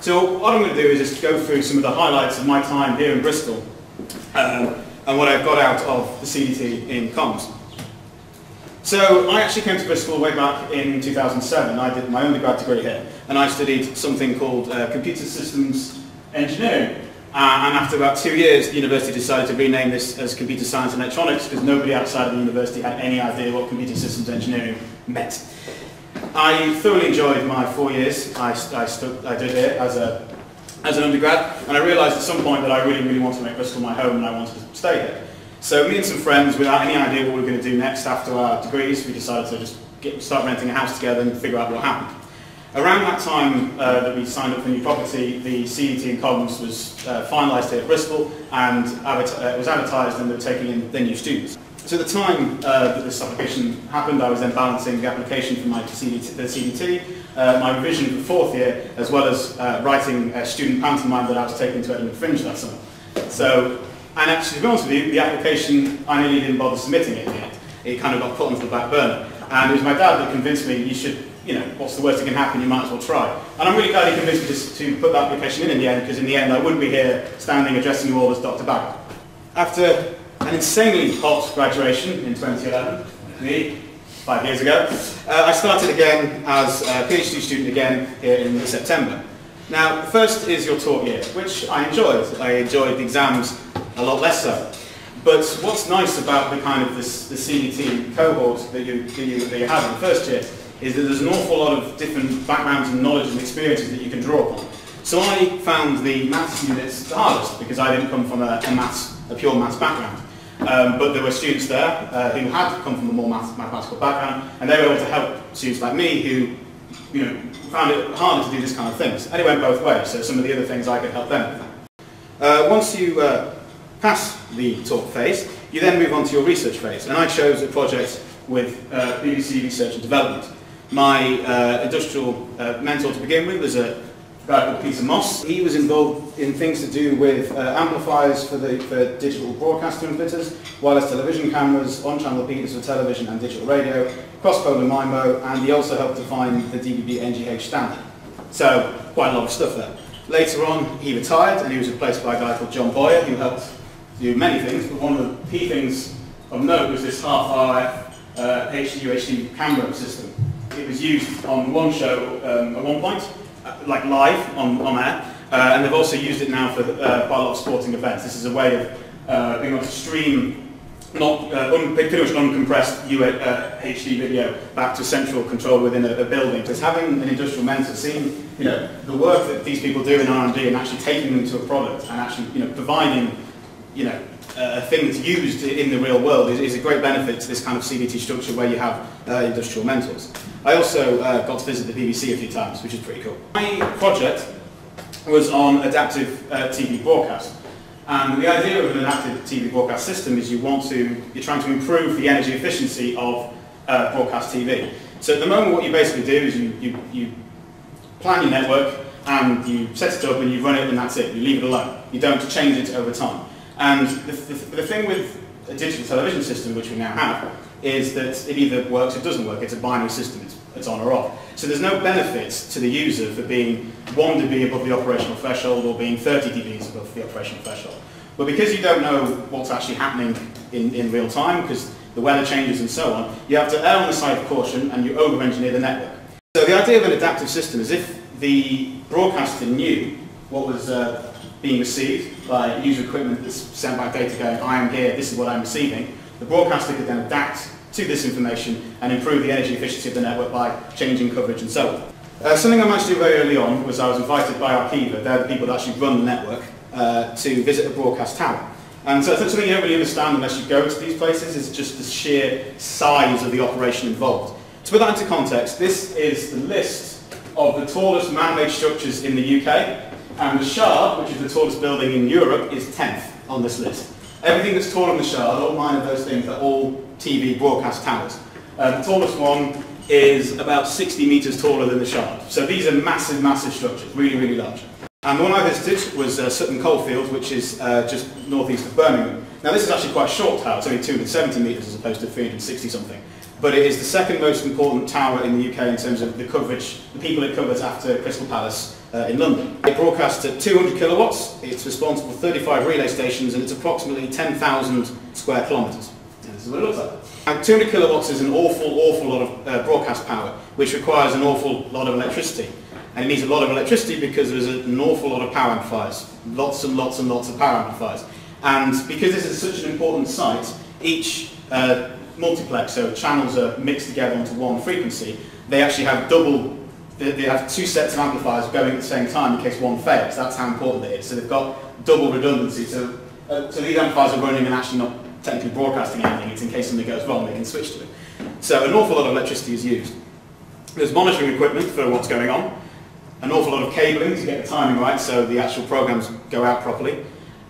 So what I'm going to do is just go through some of the highlights of my time here in Bristol um, and what I've got out of the CDT in comms. So I actually came to Bristol way back in 2007. I did my undergrad degree here and I studied something called uh, Computer Systems Engineering. Uh, and after about two years, the university decided to rename this as Computer Science and Electronics because nobody outside of the university had any idea what Computer Systems Engineering meant. I thoroughly enjoyed my four years I, I, stood, I did here as, a, as an undergrad, and I realised at some point that I really, really wanted to make Bristol my home and I wanted to stay here. So me and some friends, without any idea what we were going to do next after our degrees, we decided to just get, start renting a house together and figure out what happened. Around that time uh, that we signed up for the new property, the CDT in Comms was uh, finalised here at Bristol and uh, it was advertised and they were taking in their new students. So at the time uh, that this application happened, I was then balancing the application for my CDT, the CDT, uh, my revision for fourth year, as well as uh, writing a student pantomime that I was taking to Edinburgh Fringe that summer. So, and actually, to be honest with you, the application, I nearly didn't bother submitting it end. It kind of got put onto the back burner. And it was my dad that convinced me you should you know, what's the worst that can happen, you might as well try. And I'm really glad he convinced me to, to put that application in in the end, because in the end I wouldn't be here standing addressing you all as Dr. Baggott. After an insanely hot graduation in 2011, me, five years ago, uh, I started again as a PhD student again here in September. Now, first is your taught year, which I enjoyed. I enjoyed the exams a lot less so. But what's nice about the kind of this, the CDT cohort that you, that you, that you have in the first year is that there's an awful lot of different backgrounds and knowledge and experiences that you can draw upon. So I found the maths units the hardest because I didn't come from a, a maths, a pure maths background. Um, but there were students there uh, who had come from a more math, mathematical background, and they were able to help students like me who, you know, found it harder to do this kind of things. And it went both ways, so some of the other things I could help them with. Uh, once you uh, pass the talk phase, you then move on to your research phase, and I chose a project with uh, BBC Research and Development. My uh, industrial uh, mentor to begin with was a guy called Peter Moss. He was involved in things to do with uh, amplifiers for, the, for digital broadcast transmitters, wireless television cameras, on-channel repeaters for television and digital radio, cross-polar MIMO, and he also helped define the DVB NGH standard. So, quite a lot of stuff there. Later on, he retired and he was replaced by a guy called John Boyer, who helped do many things, but one of the key things of note was this half RF uh, HD UHD camera system it was used on one show um, at one point, like live on, on air, uh, and they've also used it now for uh, quite a lot of sporting events. This is a way of uh, being able to stream not uh, un, pretty much uncompressed UA, uh, HD video back to central control within a, a building. Because having an industrial mentor, seeing you know the work that these people do in R&D and actually taking them to a product and actually you know providing you know a thing that's used in the real world is, is, a great benefit to this kind of CDT structure where you have uh, industrial mentors. I also uh, got to visit the BBC a few times, which is pretty cool. My project was on adaptive uh, TV broadcast. And the idea of an adaptive TV broadcast system is you want to, you're trying to improve the energy efficiency of uh, broadcast TV. So at the moment what you basically do is you, you, you plan your network and you set it up and you run it and that's it. You leave it alone. You don't change it over time. And the, the, the thing with a digital television system, which we now have, is that it either works or doesn't work. It's a binary system. It's, it's on or off. So there's no benefit to the user for being 1 dB above the operational threshold or being 30 dBs above the operational threshold. But because you don't know what's actually happening in, in real time, because the weather changes and so on, you have to err on the side of caution and you over-engineer the network. So the idea of an adaptive system is if the broadcaster knew what was uh, being received by user equipment that's sent back data going, I am here, this is what I'm receiving, the broadcaster could then adapt to this information and improve the energy efficiency of the network by changing coverage and so on. Uh, something I managed to do very early on was I was invited by Arqiva, they're the people that actually run the network, uh, to visit a broadcast tower. And so something you don't really understand unless you go to these places is just the sheer size of the operation involved. To put that into context, this is the list of the tallest man-made structures in the UK, and the Shard, which is the tallest building in Europe, is 10th on this list. Everything that's taller than the Shard, all nine of those things, are all TV broadcast towers. Uh, the tallest one is about 60 metres taller than the Shard. So these are massive, massive structures, really, really large. And the one I visited was uh, Sutton Coldfield, which is uh, just northeast of Birmingham. Now this is actually quite a short tower, it's only 270 metres as opposed to 360 something. But it is the second most important tower in the UK in terms of the coverage, the people it covers after Crystal Palace uh, in London. It broadcasts at 200 kilowatts, it's responsible for 35 relay stations and it's approximately 10,000 square kilometres. This is what it looks like. Now, 200 kilowatts is an awful, awful lot of uh, broadcast power, which requires an awful lot of electricity. And it needs a lot of electricity because there's an awful lot of power amplifiers. Lots and lots and lots of power amplifiers. And because this is such an important site, each uh, multiplex, so channels are mixed together onto one frequency, they actually have double, they, they have two sets of amplifiers going at the same time in case one fails. That's how important it is. So they've got double redundancy. So, uh, so these amplifiers are running and actually not technically broadcasting anything. It's in case something goes wrong, they can switch to it. So an awful lot of electricity is used. There's monitoring equipment for what's going on an awful lot of cabling to get the timing right so the actual programs go out properly,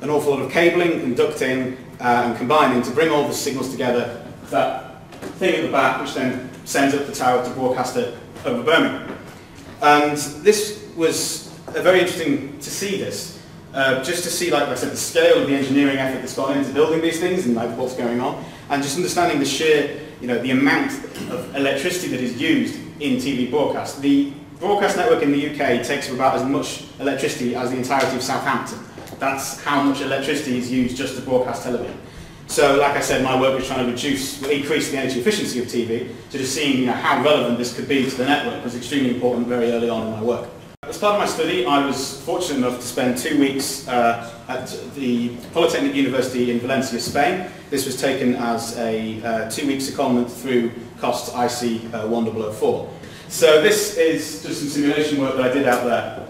an awful lot of cabling and ducting uh, and combining to bring all the signals together, that thing at the back which then sends up the tower to broadcast it over Birmingham. And this was a very interesting to see this, uh, just to see, like I said, the scale of the engineering effort that's gone into building these things and like what's going on, and just understanding the sheer, you know, the amount of electricity that is used in TV broadcast. The broadcast network in the UK takes about as much electricity as the entirety of Southampton. That's how much electricity is used just to broadcast television. So, like I said, my work was trying to reduce, increase the energy efficiency of TV, so just seeing you know, how relevant this could be to the network was extremely important very early on in my work. As part of my study, I was fortunate enough to spend two weeks uh, at the Polytechnic University in Valencia, Spain. This was taken as a uh, two-week secondment through COST IC uh, 1004. So this is just some simulation work that I did out there,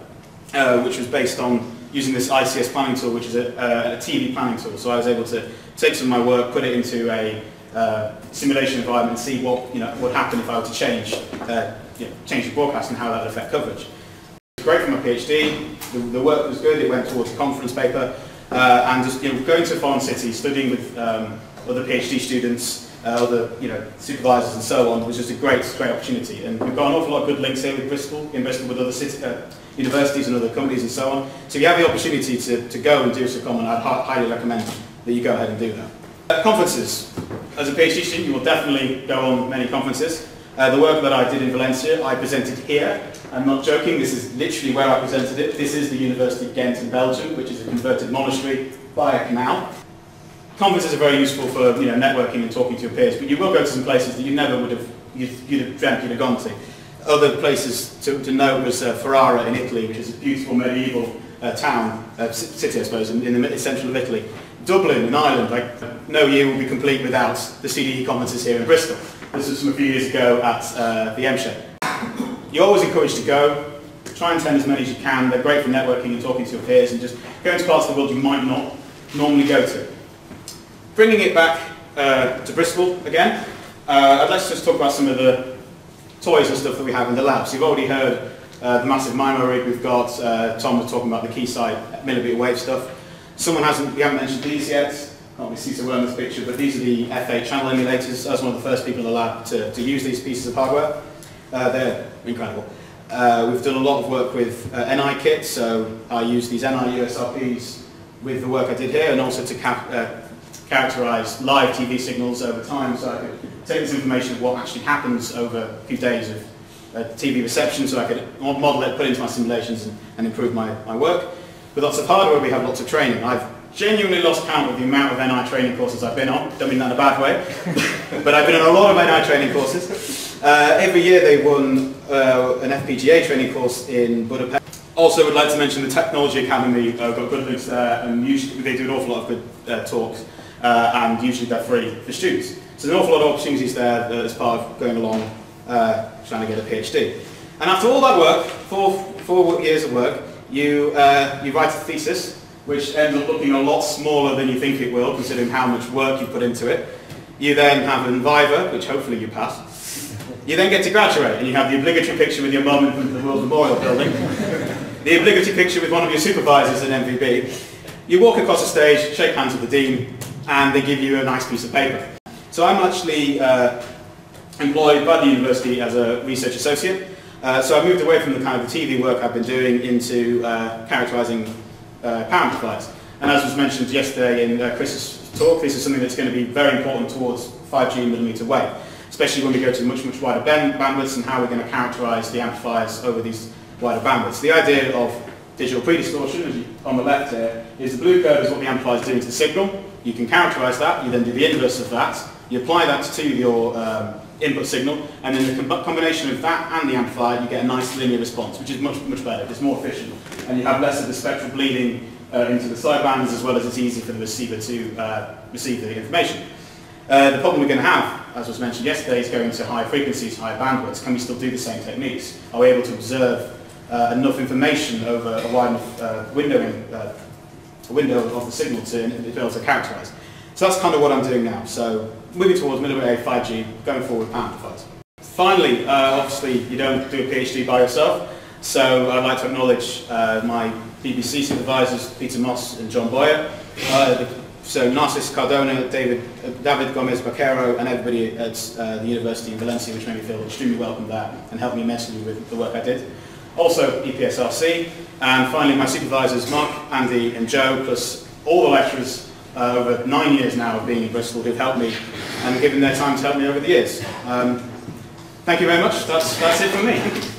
uh, which was based on using this ICS planning tool, which is a, a, TV planning tool. So I was able to take some of my work, put it into a uh, simulation environment, and see what you know would happen if I were to change uh, you know, change the broadcast and how that would affect coverage. It was great for my PhD. The, the work was good. It went towards a conference paper, uh, and just you know, going to foreign city, studying with um, other PhD students, uh, other you know, supervisors and so on was just a great, great opportunity. And we've got an awful lot of good links here with Bristol, in Bristol with other city, uh, universities and other companies and so on. So if you have the opportunity to, to go and do a common, I'd highly recommend that you go ahead and do that. Uh, conferences. As a PhD student, you will definitely go on many conferences. Uh, the work that I did in Valencia, I presented here. I'm not joking, this is literally where I presented it. This is the University of Ghent in Belgium, which is a converted monastery by a canal conferences are very useful for you know, networking and talking to your peers, but you will go to some places that you never would have, you'd, you'd have dreamt you'd have gone to. Other places to, to note was uh, Ferrara in Italy, which is a beautiful medieval uh, town, uh, city I suppose, in, in the central of Italy. Dublin in Ireland, like no year will be complete without the CDT conferences here in Bristol. This was from a few years ago at uh, the M Shed. You're always encouraged to go, try and attend as many as you can. They're great for networking and talking to your peers and just going to parts of the world you might not normally go to. Bringing it back uh, to Bristol again, uh, I'd like to just talk about some of the toys and stuff that we have in the lab. So you've already heard uh, the massive MIMO rig we've got. Uh, Tom was talking about the Keysight millimeter wave stuff. Someone hasn't, we haven't mentioned these yet. Can't really see in this picture, but these are the F8 channel emulators. I was one of the first people in the lab to, to use these pieces of hardware. Uh, they're incredible. Uh, we've done a lot of work with NI kits, so I use these NI USRPs with the work I did here, and also to cap, characterize live TV signals over time so I could take this information of what actually happens over a few days of uh, TV reception so I could model it, put it into my simulations and, and improve my, my work. With lots of hardware we have lots of training. I've genuinely lost count of the amount of NI training courses I've been on. Don't mean that in a bad way. but I've been on a lot of NI training courses. Uh, every year they run uh, an FPGA training course in Budapest. Also would like to mention the Technology Academy. I've uh, got good links there and usually they do an awful lot of good uh, talks and usually they're free for students. So there's an awful lot of opportunities there as part of going along uh, trying to get a PhD. And after all that work, four, four years of work, you, uh, you write a thesis, which ends up looking a lot smaller than you think it will, considering how much work you put into it. You then have an Viva, which hopefully you pass. You then get to graduate, and you have the obligatory picture with your mum in front of the Wills Memorial Building, the obligatory picture with one of your supervisors at MVB. You walk across the stage, shake hands with the dean, and they give you a nice piece of paper. So I'm actually uh, employed by the university as a research associate. Uh, so I moved away from the kind of the TV work I've been doing into uh, characterizing uh, power amplifiers. And as was mentioned yesterday in uh, Chris's talk, this is something that's going to be very important towards 5G millimeter wave. especially when we go to much, much wider band bandwidths and how we're going to characterize the amplifiers over these wider bandwidths. The idea of digital pre-distortion, on the left here, is the blue curve is what the amplifier is doing to the signal. You can characterize that, you then do the inverse of that, you apply that to your um, input signal, and then the com combination of that and the amplifier, you get a nice linear response, which is much, much better, it's more efficient, and you have less of the spectral bleeding uh, into the sidebands, as well as it's easy for the receiver to uh, receive the information. Uh, the problem we're going to have, as was mentioned yesterday, is going to high frequencies, higher bandwidths. Can we still do the same techniques? Are we able to observe enough information over a wide enough uh, window, in, uh, window of the signal to be able to characterize? So that's kind of what I'm doing now. So moving towards millimeter wave 5G, going forward with amplifiers. Finally, uh, obviously you don't do a PhD by yourself, so I'd like to acknowledge uh, my BBC supervisors, Peter Moss and John Boyer. Uh, so Narcis Cardona, David, uh, David Gomez Barquero, and everybody at uh, the University in Valencia, which made me feel extremely welcome there and helped me immensely with the work I did. Also EPSRC, and finally my supervisors Mark, Andy and Joe, plus all the lecturers uh, over nine years now of being in Bristol who've helped me and given their time to help me over the years. Um, thank you very much. That's, that's it from me.